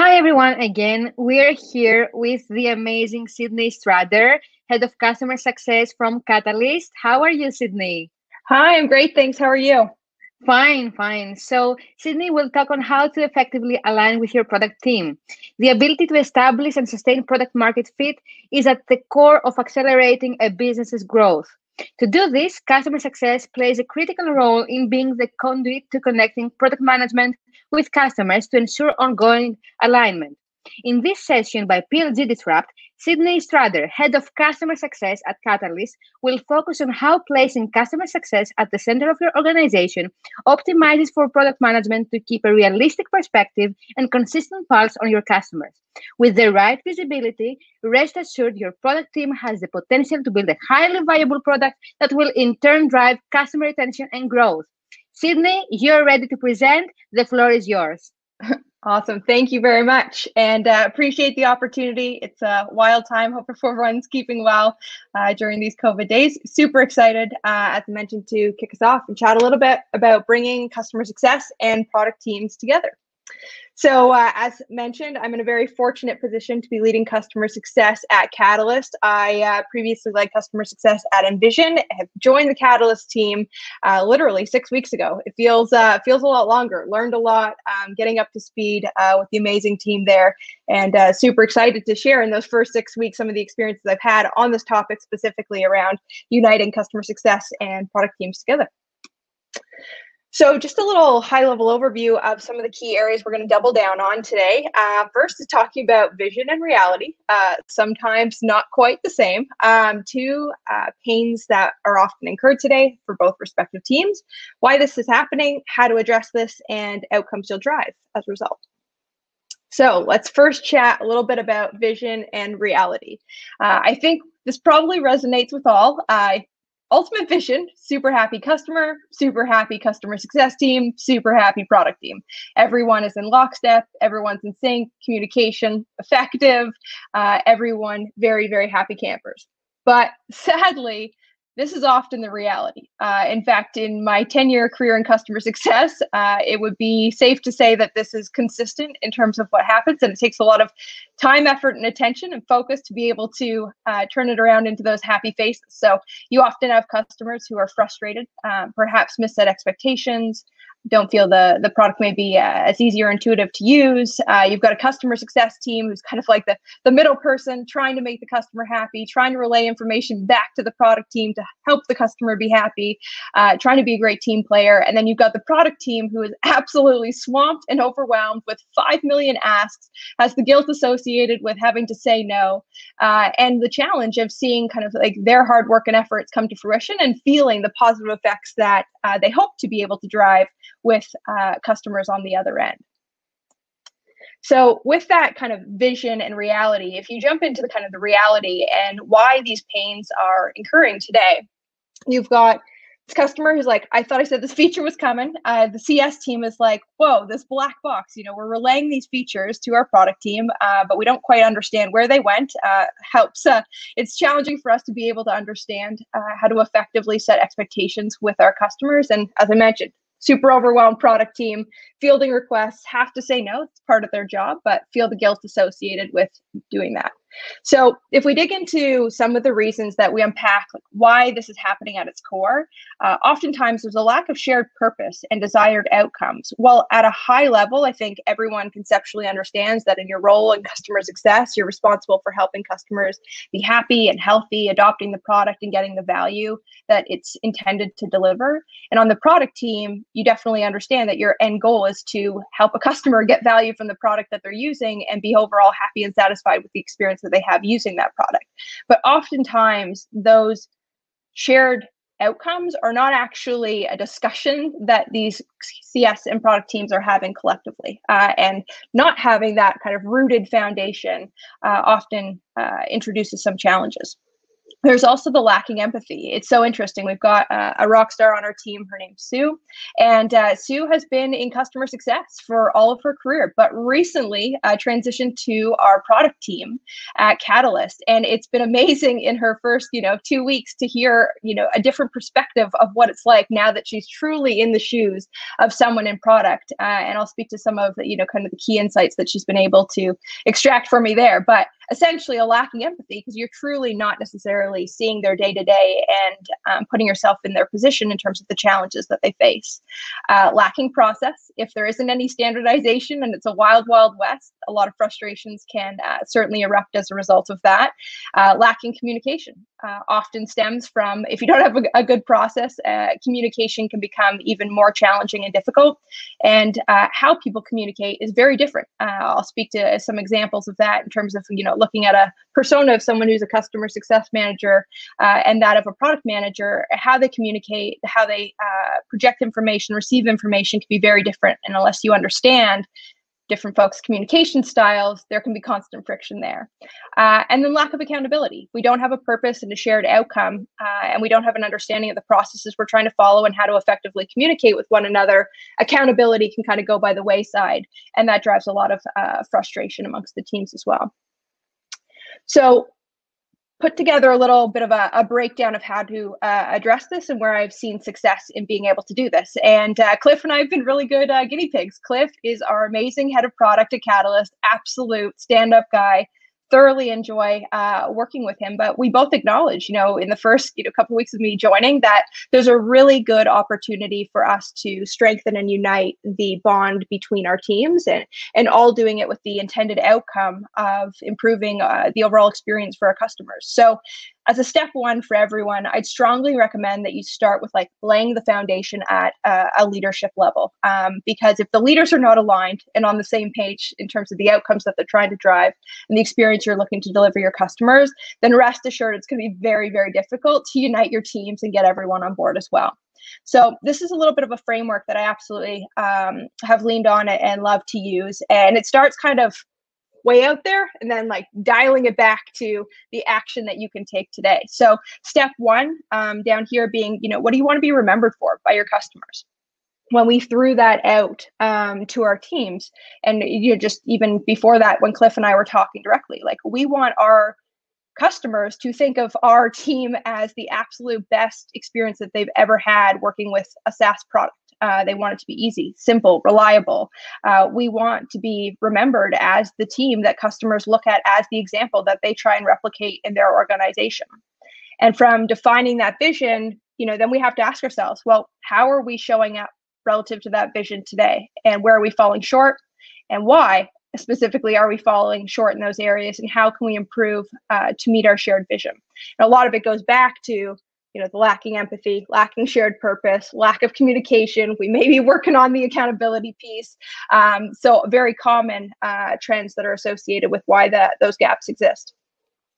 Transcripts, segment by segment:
Hi, everyone. Again, we're here with the amazing Sydney Strader, Head of Customer Success from Catalyst. How are you, Sydney? Hi, I'm great. Thanks. How are you? Fine, fine. So, Sydney will talk on how to effectively align with your product team. The ability to establish and sustain product market fit is at the core of accelerating a business's growth. To do this, customer success plays a critical role in being the conduit to connecting product management with customers to ensure ongoing alignment. In this session by PLG Disrupt, Sydney Strader, Head of Customer Success at Catalyst, will focus on how placing customer success at the center of your organization optimizes for product management to keep a realistic perspective and consistent pulse on your customers. With the right visibility, rest assured your product team has the potential to build a highly viable product that will in turn drive customer retention and growth. Sydney, you're ready to present. The floor is yours. Awesome. Thank you very much and uh, appreciate the opportunity. It's a wild time. Hope everyone's keeping well uh, during these COVID days. Super excited, uh, as I mentioned, to kick us off and chat a little bit about bringing customer success and product teams together. So, uh, as mentioned, I'm in a very fortunate position to be leading customer success at Catalyst. I uh, previously led customer success at InVision. Have joined the Catalyst team uh, literally six weeks ago. It feels uh, feels a lot longer. Learned a lot, um, getting up to speed uh, with the amazing team there, and uh, super excited to share in those first six weeks some of the experiences I've had on this topic, specifically around uniting customer success and product teams together. So, just a little high level overview of some of the key areas we're going to double down on today. Uh, first is talking about vision and reality, uh, sometimes not quite the same. Um, two uh, pains that are often incurred today for both respective teams, why this is happening, how to address this, and outcomes you'll drive as a result. So, let's first chat a little bit about vision and reality. Uh, I think this probably resonates with all. Uh, ultimate vision super happy customer super happy customer success team super happy product team. Everyone is in lockstep everyone's in sync communication effective uh, everyone very very happy campers. But sadly this is often the reality. Uh, in fact, in my 10 year career in customer success, uh, it would be safe to say that this is consistent in terms of what happens. And it takes a lot of time, effort, and attention and focus to be able to uh, turn it around into those happy faces. So you often have customers who are frustrated, um, perhaps misset expectations, don't feel the the product may be uh, as easy or intuitive to use. Uh, you've got a customer success team who's kind of like the the middle person, trying to make the customer happy, trying to relay information back to the product team to help the customer be happy, uh, trying to be a great team player. And then you've got the product team who is absolutely swamped and overwhelmed with five million asks, has the guilt associated with having to say no, uh, and the challenge of seeing kind of like their hard work and efforts come to fruition and feeling the positive effects that uh, they hope to be able to drive with uh, customers on the other end. So, with that kind of vision and reality, if you jump into the kind of the reality and why these pains are incurring today, you've got this customer who's like, I thought I said this feature was coming. Uh, the CS team is like, whoa, this black box. You know, we're relaying these features to our product team, uh, but we don't quite understand where they went. Uh, helps. Uh, it's challenging for us to be able to understand uh, how to effectively set expectations with our customers. And as I mentioned, super overwhelmed product team fielding requests have to say no it's part of their job but feel the guilt associated with doing that so, if we dig into some of the reasons that we unpack like, why this is happening at its core, uh, oftentimes there's a lack of shared purpose and desired outcomes. Well, at a high level, I think everyone conceptually understands that in your role in customer success, you're responsible for helping customers be happy and healthy, adopting the product and getting the value that it's intended to deliver. And on the product team, you definitely understand that your end goal is to help a customer get value from the product that they're using and be overall happy and satisfied with the experience experience that they have using that product. But oftentimes, those shared outcomes are not actually a discussion that these CS and product teams are having collectively. Uh, and not having that kind of rooted foundation uh, often uh, introduces some challenges. There's also the lacking empathy. It's so interesting. We've got uh, a rock star on our team. Her name's Sue. And uh, Sue has been in customer success for all of her career, but recently uh, transitioned to our product team at Catalyst. And it's been amazing in her first, you know, two weeks to hear, you know, a different perspective of what it's like now that she's truly in the shoes of someone in product. Uh, and I'll speak to some of the, you know, kind of the key insights that she's been able to extract for me there. But essentially a lacking empathy because you're truly not necessarily seeing their day to day and um, putting yourself in their position in terms of the challenges that they face. Uh, lacking process, if there isn't any standardization and it's a wild, wild west, a lot of frustrations can uh, certainly erupt as a result of that. Uh, lacking communication uh, often stems from if you don't have a, a good process, uh, communication can become even more challenging and difficult. And uh, how people communicate is very different. I'll speak to some examples of that in terms of you know looking at a persona of someone who's a customer success manager uh, and that of a product manager, how they communicate, how they uh, project information, receive information can be very different. And unless you understand different folks' communication styles, there can be constant friction there. Uh, and then lack of accountability. We don't have a purpose and a shared outcome, uh, and we don't have an understanding of the processes we're trying to follow and how to effectively communicate with one another. Accountability can kind of go by the wayside, and that drives a lot of uh, frustration amongst the teams as well. So put together a little bit of a, a breakdown of how to uh, address this and where I've seen success in being able to do this. And uh, Cliff and I have been really good uh, guinea pigs. Cliff is our amazing head of product at Catalyst, absolute stand up guy thoroughly enjoy uh, working with him. But we both acknowledge, you know, in the first you know couple of weeks of me joining, that there's a really good opportunity for us to strengthen and unite the bond between our teams, and and all doing it with the intended outcome of improving uh, the overall experience for our customers. So as a step one for everyone, I'd strongly recommend that you start with like laying the foundation at a leadership level. Um, because if the leaders are not aligned and on the same page in terms of the outcomes that they're trying to drive and the experience you're looking to deliver your customers, then rest assured it's going to be very, very difficult to unite your teams and get everyone on board as well. So this is a little bit of a framework that I absolutely um, have leaned on and love to use. And it starts kind of way out there and then like dialing it back to the action that you can take today. So step one um, down here being, you know, what do you want to be remembered for by your customers? when we threw that out um, to our teams and you know just even before that when cliff and i were talking directly like we want our customers to think of our team as the absolute best experience that they've ever had working with a saas product uh, they want it to be easy, simple, reliable. Uh, we want to be remembered as the team that customers look at as the example that they try and replicate in their organization. And from defining that vision, you know, then we have to ask ourselves, well, how are we showing up relative to that vision today? And where are we falling short? And why specifically are we falling short in those areas? And how can we improve uh, to meet our shared vision? And a lot of it goes back to you know the lacking empathy lacking shared purpose lack of communication. We may be working on the accountability piece. Um, so very common uh, trends that are associated with why that those gaps exist.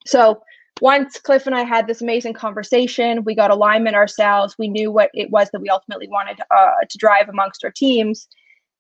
So once cliff and i had this amazing conversation we got alignment ourselves. We knew what it was that we ultimately wanted uh, to drive amongst our teams.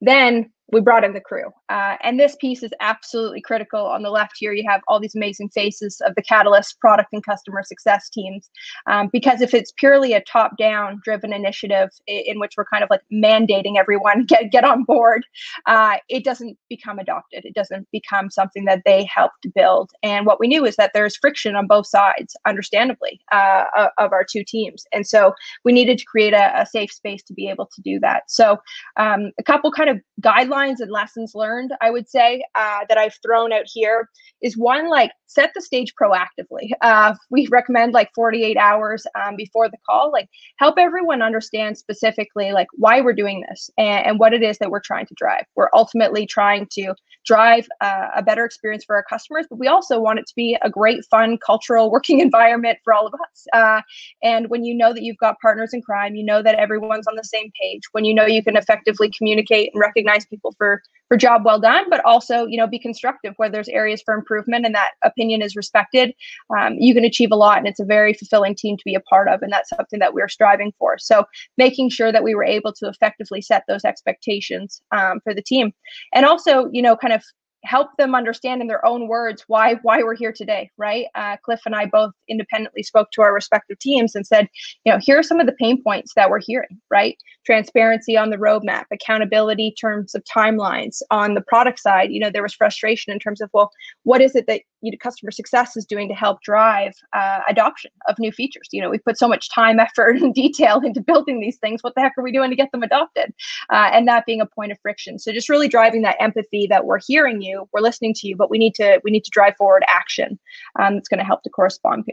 Then we brought in the crew. Uh, and this piece is absolutely critical. On the left here, you have all these amazing faces of the Catalyst product and customer success teams. Um, because if it's purely a top down driven initiative in, which we're kind of like mandating everyone get, get on board, uh, it doesn't become adopted. It doesn't become something that they helped build. And what we knew is that there's friction on both sides, understandably, uh, of our two teams. And so we needed to create a, a safe space to be able to do that. So um, a couple kind of guidelines and lessons learned, I would say, uh, that I've thrown out here is one like set the stage proactively. Uh, we recommend like 48 hours um, before the call, like help everyone understand specifically like why we're doing this and, and what it is that we're trying to drive. We're ultimately trying to drive uh, a better experience for our customers, but we also want it to be a great, fun, cultural working environment for all of us. Uh, and when you know that you've got partners in crime, you know that everyone's on the same page. When you know you can effectively communicate and recognize people for for job well done, but also you know be constructive where there's areas for improvement and that opinion is respected. Um, you can achieve a lot, and it's a very fulfilling team to be a part of, and that's something that we're striving for. So making sure that we were able to effectively set those expectations um, for the team, and also you know kind of help them understand in their own words why why we're here today right uh, cliff and i both independently spoke to our respective teams and said you know here are some of the pain points that we're hearing right transparency on the roadmap accountability in terms of timelines on the product side. You know there was frustration in terms of well what is it that you know, customer success is doing to help drive uh, adoption of new features? You know we put so much time effort and detail into building these things. What the heck are we doing to get them adopted? Uh, and that being a point of friction. So just really driving that empathy that we're hearing you we're listening to you but we need to we need to drive forward action um, that's going to help to correspond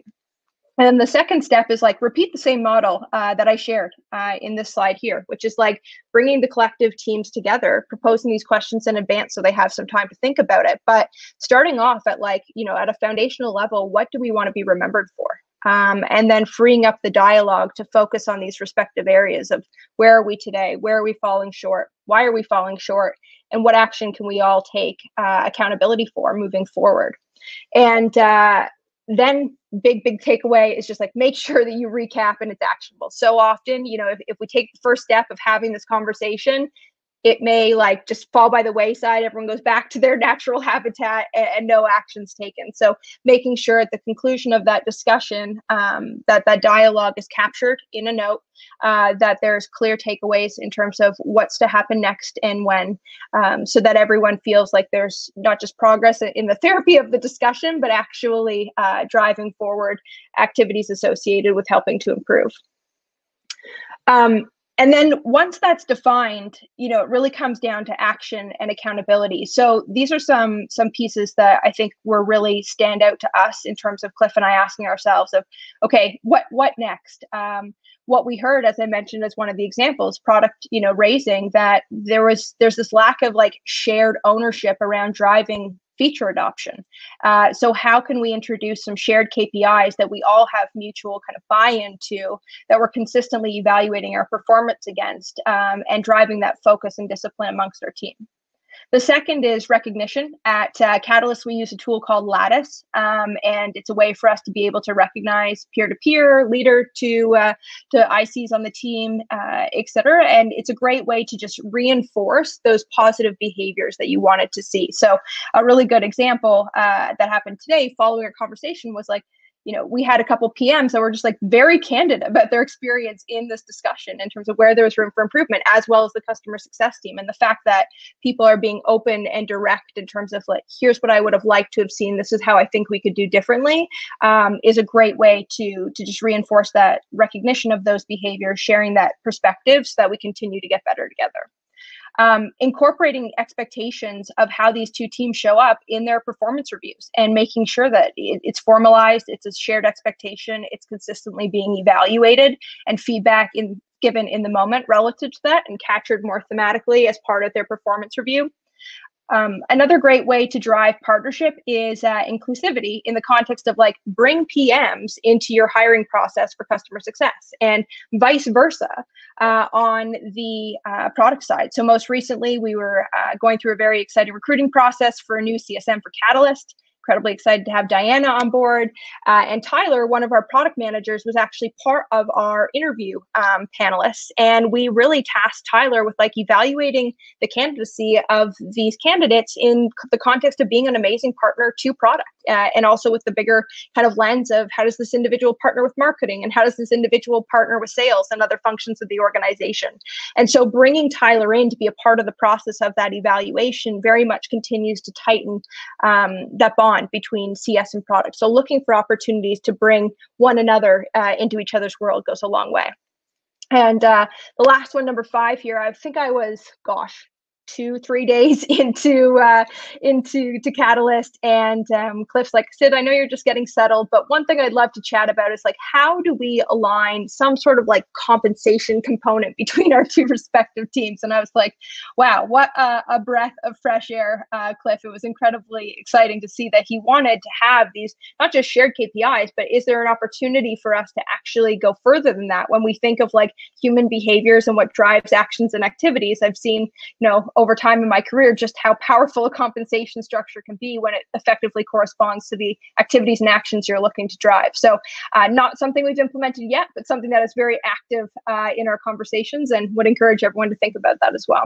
and then the second step is like repeat the same model uh, that I shared uh, in this slide here, which is like bringing the collective teams together, proposing these questions in advance so they have some time to think about it. But starting off at like, you know, at a foundational level, what do we want to be remembered for? Um, and then freeing up the dialogue to focus on these respective areas of where are we today? Where are we falling short? Why are we falling short? And what action can we all take uh, accountability for moving forward? And uh, then big big takeaway is just like make sure that you recap and it's actionable. So often you know if, if we take the first step of having this conversation it may like just fall by the wayside everyone goes back to their natural habitat and, and no actions taken. So making sure at the conclusion of that discussion um, that that dialogue is captured in a note uh, that there's clear takeaways in terms of what's to happen next and when um, so that everyone feels like there's not just progress in the therapy of the discussion but actually uh, driving forward activities associated with helping to improve. Um, and then once that's defined you know it really comes down to action and accountability. So these are some some pieces that i think were really stand out to us in terms of cliff and i asking ourselves of okay what what next? Um, what we heard as i mentioned as one of the examples product you know raising that there was there's this lack of like shared ownership around driving feature adoption. Uh, so how can we introduce some shared KPIs that we all have mutual kind of buy-in to that we're consistently evaluating our performance against um, and driving that focus and discipline amongst our team. The second is recognition. At uh, Catalyst, we use a tool called Lattice, um, and it's a way for us to be able to recognize peer-to-peer, leader to uh, to ICs on the team, uh, et cetera. And it's a great way to just reinforce those positive behaviors that you wanted to see. So a really good example uh, that happened today following our conversation was like, you know, we had a couple PMs that were just like very candid about their experience in this discussion in terms of where there was room for improvement, as well as the customer success team. And the fact that people are being open and direct in terms of like, here's what I would have liked to have seen. This is how I think we could do differently um, is a great way to to just reinforce that recognition of those behaviors, sharing that perspective so that we continue to get better together um, incorporating expectations of how these two teams show up in their performance reviews and making sure that it, it's formalized, it's a shared expectation, it's consistently being evaluated, and feedback in given in the moment relative to that and captured more thematically as part of their performance review. Um, another great way to drive partnership is uh, inclusivity in the context of like bring PMs into your hiring process for customer success and vice versa uh, on the uh, product side. So, most recently, we were uh, going through a very exciting recruiting process for a new CSM for Catalyst incredibly excited to have Diana on board. Uh, and Tyler, one of our product managers, was actually part of our interview um, panelists. And we really tasked Tyler with like evaluating the candidacy of these candidates in the context of being an amazing partner to product uh, and also with the bigger kind of lens of how does this individual partner with marketing and how does this individual partner with sales and other functions of the organization. And so bringing Tyler in to be a part of the process of that evaluation very much continues to tighten um, that bond between CS and product. So looking for opportunities to bring one another uh, into each other's world goes a long way. And uh, the last one, number five here, I think I was, gosh, two three days into uh, into to catalyst and um, cliff's. Like sid i know you're just getting settled but one thing i'd love to chat about is like how do we align some sort of like compensation component between our two respective teams? And i was like wow what a, a breath of fresh air uh, cliff. It was incredibly exciting to see that he wanted to have these not just shared kpis but is there an opportunity for us to actually go further than that? When we think of like human behaviors and what drives actions and activities i've seen you know over time in my career just how powerful a compensation structure can be when it effectively corresponds to the activities and actions you're looking to drive. So, uh, not something we've implemented yet, but something that is very active uh, in our conversations and would encourage everyone to think about that as well.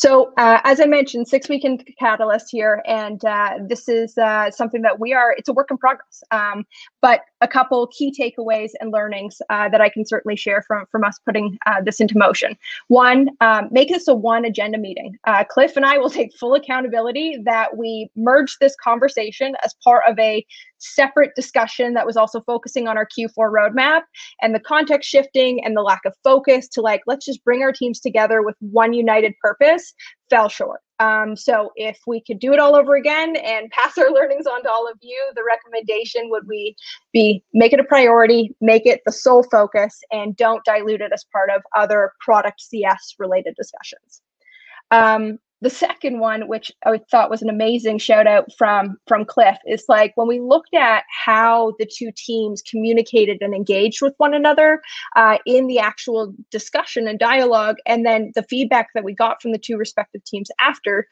So, uh, as I mentioned, six weekend catalyst here, and uh, this is uh, something that we are. It's a work in progress, um, but a couple key takeaways and learnings uh, that I can certainly share from from us putting uh, this into motion. One, um, make this a one agenda meeting. Uh, Cliff and I will take full accountability that we merged this conversation as part of a separate discussion that was also focusing on our Q4 roadmap and the context shifting and the lack of focus to like, let's just bring our teams together with one united purpose fell short. Um, so if we could do it all over again and pass our learnings on to all of you, the recommendation would we be make it a priority, make it the sole focus, and don't dilute it as part of other product CS related discussions. Um, the second one which i thought was an amazing shout out from from cliff is like when we looked at how the two teams communicated and engaged with one another uh, in the actual discussion and dialogue and then the feedback that we got from the two respective teams after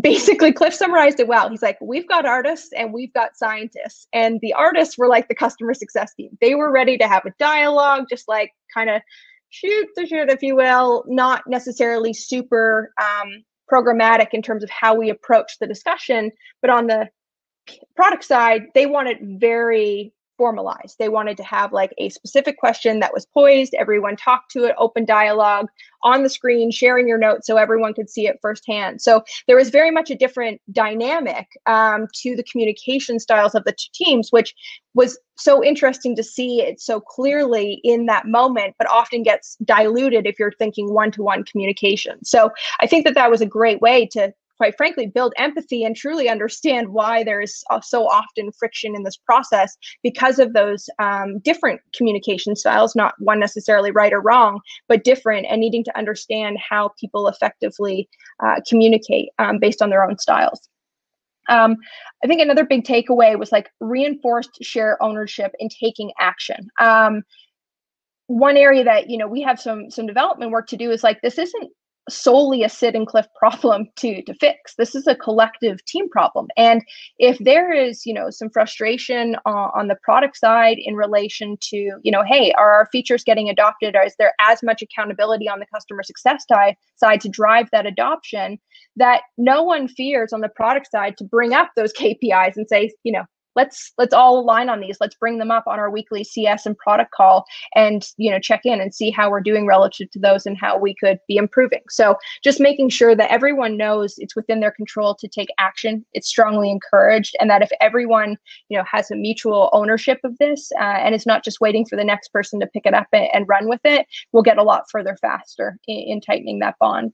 basically cliff summarized it well. He's like we've got artists and we've got scientists. And the artists were like the customer success team. They were ready to have a dialogue just like kind of shoot the shit if you will not necessarily super um, programmatic in terms of how we approach the discussion. But on the product side, they want it very formalized. They wanted to have like a specific question that was poised, everyone talked to it, open dialogue on the screen, sharing your notes so everyone could see it firsthand. So there was very much a different dynamic um, to the communication styles of the two teams, which was so interesting to see it so clearly in that moment, but often gets diluted if you're thinking one to one communication. So I think that that was a great way to quite frankly, build empathy and truly understand why there's so often friction in this process because of those um, different communication styles, not one necessarily right or wrong, but different, and needing to understand how people effectively uh, communicate um, based on their own styles. Um, I think another big takeaway was like reinforced share ownership and taking action. Um, one area that you know we have some some development work to do is like this isn't solely a Sid and Cliff problem to to fix. This is a collective team problem. And if there is, you know, some frustration on, on the product side in relation to, you know, hey, are our features getting adopted? Or is there as much accountability on the customer success side side to drive that adoption that no one fears on the product side to bring up those KPIs and say, you know, let's let's all align on these. Let's bring them up on our weekly cs and product call and you know check in and see how we're doing relative to those and how we could be improving. So just making sure that everyone knows it's within their control to take action. It's strongly encouraged and that if everyone you know has a mutual ownership of this uh, and it's not just waiting for the next person to pick it up and, run with it we'll get a lot further faster in, in tightening that bond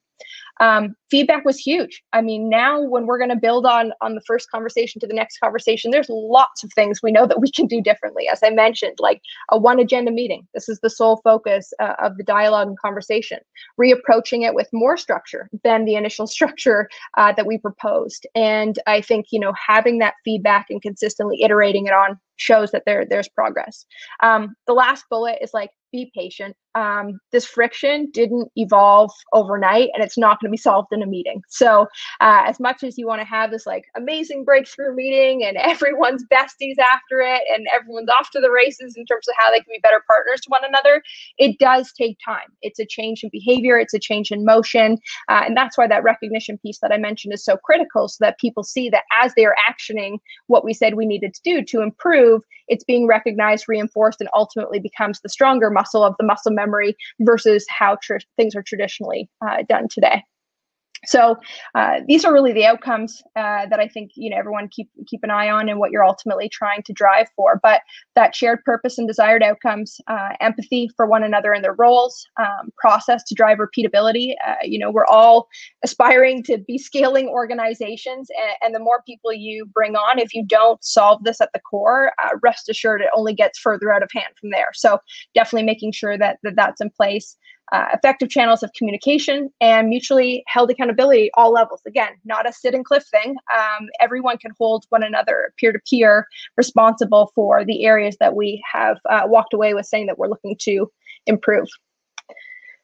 um, feedback was huge. I mean, now when we're going to build on on the first conversation to the next conversation, there's lots of things we know that we can do differently. As I mentioned, like a one agenda meeting. This is the sole focus uh, of the dialogue and conversation. Reapproaching it with more structure than the initial structure uh, that we proposed. And I think you know having that feedback and consistently iterating it on shows that there there's progress. Um, the last bullet is like be patient. Um, this friction didn't evolve overnight, and it's not going to be solved in a meeting. So, uh, as much as you want to have this like amazing breakthrough meeting and everyone's besties after it, and everyone's off to the races in terms of how they can be better partners to one another, it does take time. It's a change in behavior, it's a change in motion, uh, and that's why that recognition piece that I mentioned is so critical, so that people see that as they are actioning what we said we needed to do to improve, it's being recognized, reinforced, and ultimately becomes the stronger muscle of the muscle memory versus how tr- things are traditionally uh, done today. So uh, these are really the outcomes uh, that I think you know everyone keep keep an eye on and what you're ultimately trying to drive for. But that shared purpose and desired outcomes, uh, empathy for one another and their roles, um, process to drive repeatability. Uh, you know we're all aspiring to be scaling organizations, and, and, the more people you bring on, if you don't solve this at the core, uh, rest assured it only gets further out of hand from there. So definitely making sure that, that that's in place uh, effective channels of communication and mutually held accountability all levels. Again not a Sid and cliff thing. Um, everyone can hold one another peer to peer responsible for the areas that we have uh, walked away with saying that we're looking to improve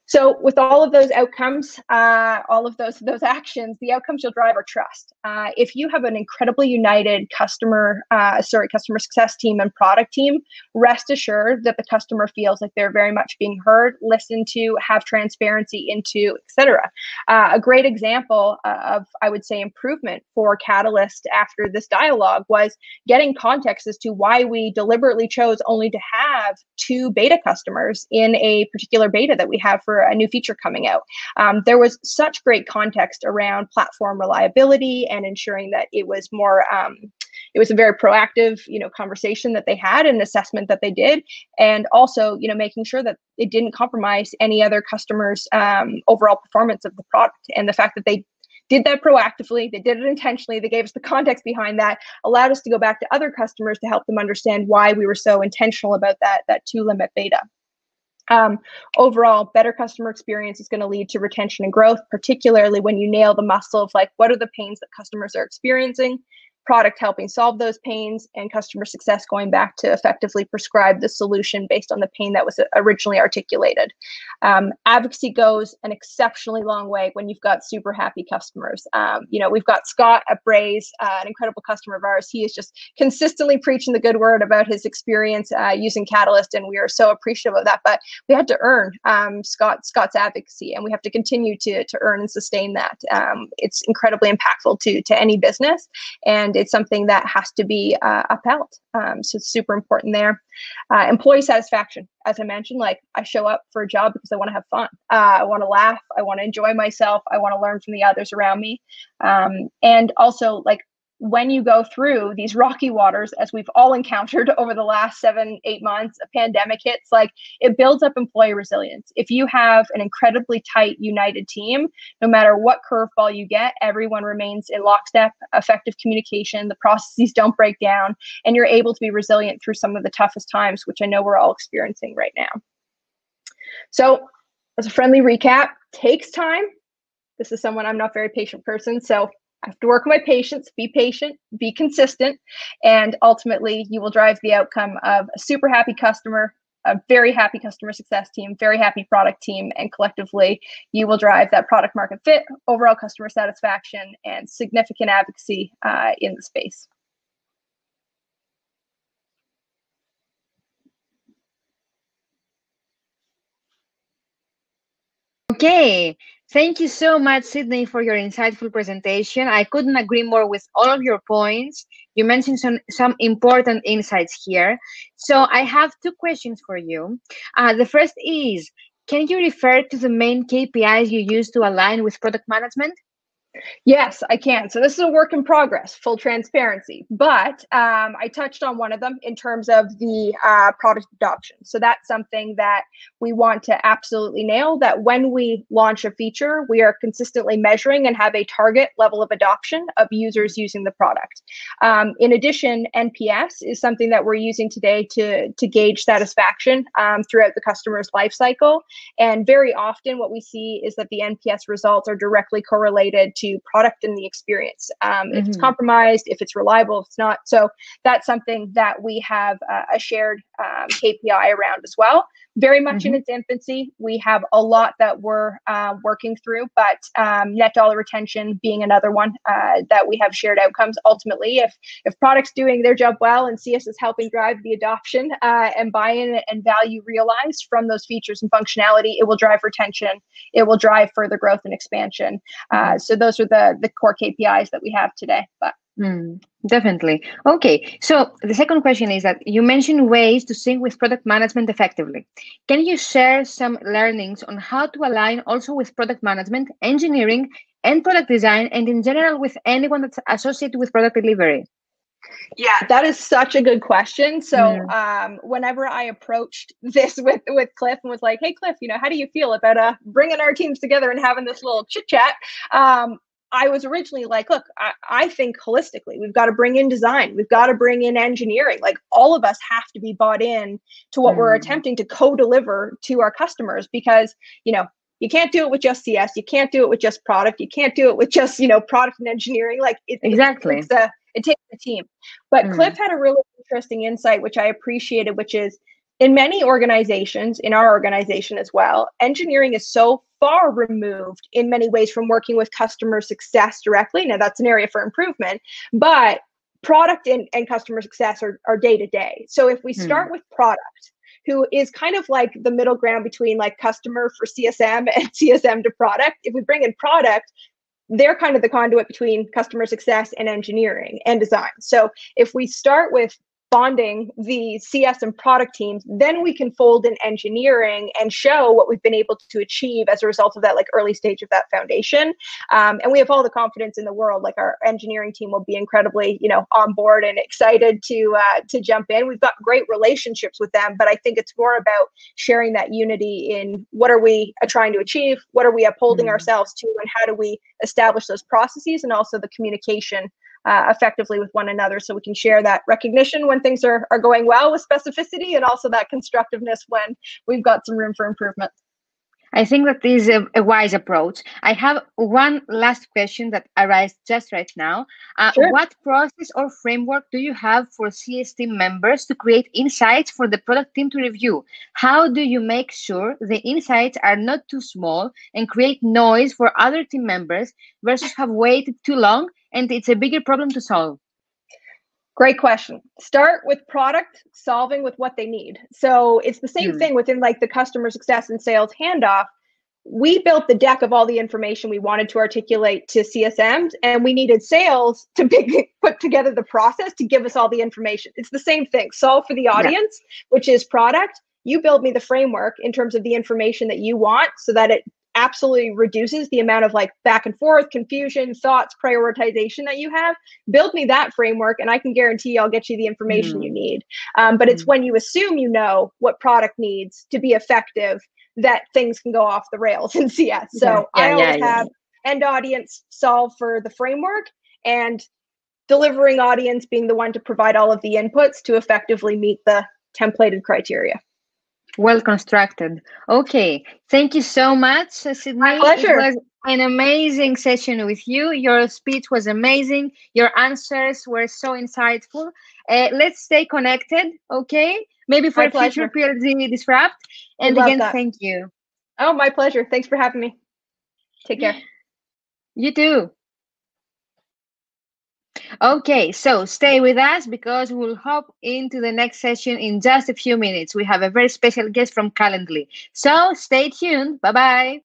So with all of those outcomes, uh, all of those those actions, the outcomes you'll drive are trust. Uh, if you have an incredibly united customer, uh, sorry, customer success team and product team, rest assured that the customer feels like they're very much being heard, listened to, have transparency into, etc. Uh, a great example uh, of, I would say, improvement for Catalyst after this dialogue was getting context as to why we deliberately chose only to have two beta customers in a particular beta that we have for a new feature coming out. Um, there was such great context around platform reliability and ensuring that it was more um, it was a very proactive you know conversation that they had and assessment that they did. And also you know making sure that it didn't compromise any other customers um, overall performance of the product. And the fact that they did that proactively they did it intentionally they gave us the context behind that allowed us to go back to other customers to help them understand why we were so intentional about that that two limit beta um, overall, better customer experience is going to lead to retention and growth, particularly when you nail the muscle of like, what are the pains that customers are experiencing? Product helping solve those pains and customer success going back to effectively prescribe the solution based on the pain that was originally articulated. Um, advocacy goes an exceptionally long way when you've got super happy customers. Um, you know, we've got Scott at Braze, uh, an incredible customer of ours. He is just consistently preaching the good word about his experience uh, using Catalyst, and we are so appreciative of that. But we had to earn um, Scott Scott's advocacy, and we have to continue to to earn and sustain that. Um, it's incredibly impactful to to any business, and it's something that has to be uh, upheld. Um, so it's super important there. Uh, employee satisfaction, as I mentioned, like I show up for a job because I want to have fun. Uh, I want to laugh. I want to enjoy myself. I want to learn from the others around me. Um, and also, like when you go through these rocky waters, as we've all encountered over the last seven, eight months, a pandemic hits, like it builds up employee resilience. If you have an incredibly tight, united team, no matter what curveball you get, everyone remains in lockstep, effective communication, the processes don't break down, and you're able to be resilient through some of the toughest times, which I know we're all experiencing right now. So, as a friendly recap, takes time. This is someone I'm not very patient person, so I have to work with my patience, be patient, be consistent, and ultimately you will drive the outcome of a super happy customer, a very happy customer success team, very happy product team, and collectively you will drive that product market fit, overall customer satisfaction, and significant advocacy uh, in the space. Okay, Thank you so much, Sydney, for your insightful presentation. I couldn't agree more with all of your points. You mentioned some, some important insights here. So I have two questions for you. Uh, the first is, can you refer to the main KPIs you use to align with product management? Yes, I can. So this is a work in progress, full transparency. But um, I touched on one of them in terms of the uh, product adoption. So that's something that we want to absolutely nail. That when we launch a feature, we are consistently measuring and have a target level of adoption of users using the product. Um, in addition, NPS is something that we're using today to to gauge satisfaction um, throughout the customer's life cycle. And very often, what we see is that the NPS results are directly correlated to product and the experience. Um, mm-hmm. If it's mm-hmm. compromised, if it's reliable, if it's not. So that's something that we have uh, a shared um, KPI around as well. Very much mm-hmm. in its infancy. We have a lot that we're uh, working through, but um, net dollar retention being another one uh, that we have shared outcomes. Ultimately, if if products doing their job well and CS is helping drive the adoption uh, and buy-in and value realized from those features and functionality, it will drive retention. It will drive further growth and expansion. Uh, so those are the the core KPIs that we have today. But Mm, definitely. Okay. So the second question is that you mentioned ways to sync with product management effectively. Can you share some learnings on how to align also with product management, engineering, and product design, and in general with anyone that's associated with product delivery? Yeah, that is such a good question. So, mm. um, whenever I approached this with with Cliff and was like, "Hey, Cliff, you know, how do you feel about uh bringing our teams together and having this little chit chat?" Um, I was originally like, look, I, I, think holistically, we've got to bring in design, we've got to bring in engineering. Like all of us have to be bought in to what mm. we're attempting to co-deliver to our customers because, you know, you can't do it with just CS, you can't do it with just product, you can't do it with just, you know, product and engineering. Like it, exactly. It, a, it takes a team. But mm. Cliff had a really interesting insight, which I appreciated, which is in many organizations, in our organization as well, engineering is so far removed in many ways from working with customer success directly. Now, that's an area for improvement, but product and, and customer success are, are day to day. So if we start hmm. with product, who is kind of like the middle ground between like customer for CSM and CSM to product. If we bring in product, they're kind of the conduit between customer success and engineering and design. So if we start with bonding the CS and product teams, then we can fold in engineering and show what we've been able to achieve as a result of that like early stage of that foundation. Um, and we have all the confidence in the world. Like our engineering team will be incredibly, you know, on board and excited to uh, to jump in. We've got great relationships with them, but I think it's more about sharing that unity in what are we trying to achieve, what are we upholding mm-hmm. ourselves to, and how do we establish those processes and also the communication uh, effectively with one another so we can share that recognition when things are, are going well with specificity and also that constructiveness when we've got some room for improvement. I think that is a, a, wise approach. I have one last question that arises just right now. Uh, sure. What process or framework do you have for CS team members to create insights for the product team to review? How do you make sure the insights are not too small and create noise for other team members versus have waited too long and it's a bigger problem to solve? Great question. Start with product solving with what they need. So it's the same mm. thing within like the customer success and sales handoff. We built the deck of all the information we wanted to articulate to CSMs, and we needed sales to put together the process to give us all the information. It's the same thing. Solve for the audience, yeah. which is product. You build me the framework in terms of the information that you want so that it absolutely reduces the amount of like back and forth, confusion, thoughts, prioritization that you have. Build me that framework, and I can guarantee I'll get you the information mm. you need. Um, but it's when you assume you know what product needs to be effective that things can go off the rails in CS. So yeah, I always yeah, have yeah. end audience solve for the framework and delivering audience being the one to provide all of the inputs to effectively meet the templated criteria well constructed. Okay, thank you so much, Sydney. My pleasure. It was an amazing session with you. Your speech was amazing. Your answers were so insightful. Uh, let's stay connected, okay? Maybe for my future PLG Disrupt. And again, that. thank you. Oh, my pleasure. Thanks for having me. Take care. You too. Okay, so stay with us because we'll hop into the next session in just a few minutes. We have a very special guest from Calendly. So stay tuned. Bye bye.